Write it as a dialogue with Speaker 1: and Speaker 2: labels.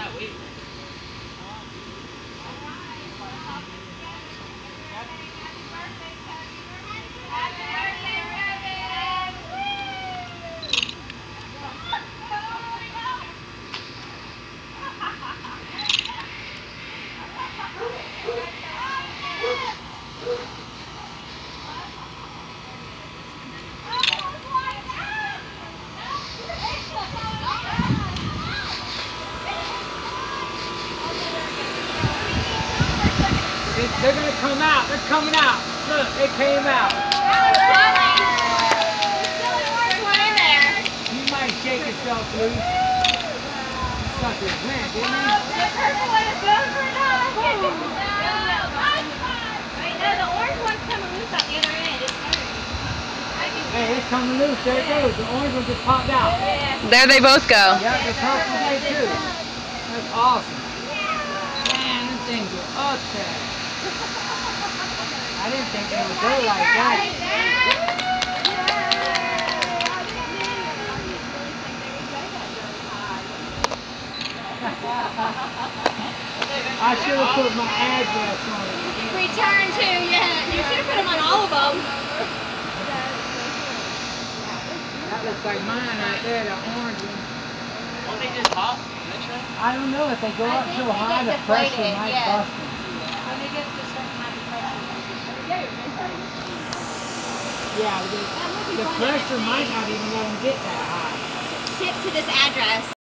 Speaker 1: that way. They're gonna come out. They're coming out. Look, they came out. You might shake yourself loose. Suckers went, didn't they? Hey, it's coming loose. There it goes. The orange one just popped out.
Speaker 2: There they both go.
Speaker 1: Yeah, the purple did too. That's awesome. Man, them things there. I didn't think they would go like that. I should have put my address on it.
Speaker 3: Return to, yeah, you should have put them on all of them.
Speaker 1: That looks like mine right there, the orange one.
Speaker 4: Won't they just hop eventually?
Speaker 1: I don't know if they go up
Speaker 3: I
Speaker 1: so high, the pressure might
Speaker 3: yeah.
Speaker 1: bust them.
Speaker 3: When they get to a certain amount of pressure.
Speaker 1: Yeah, the, the pressure might not even let them get that high.
Speaker 3: Ship to this address.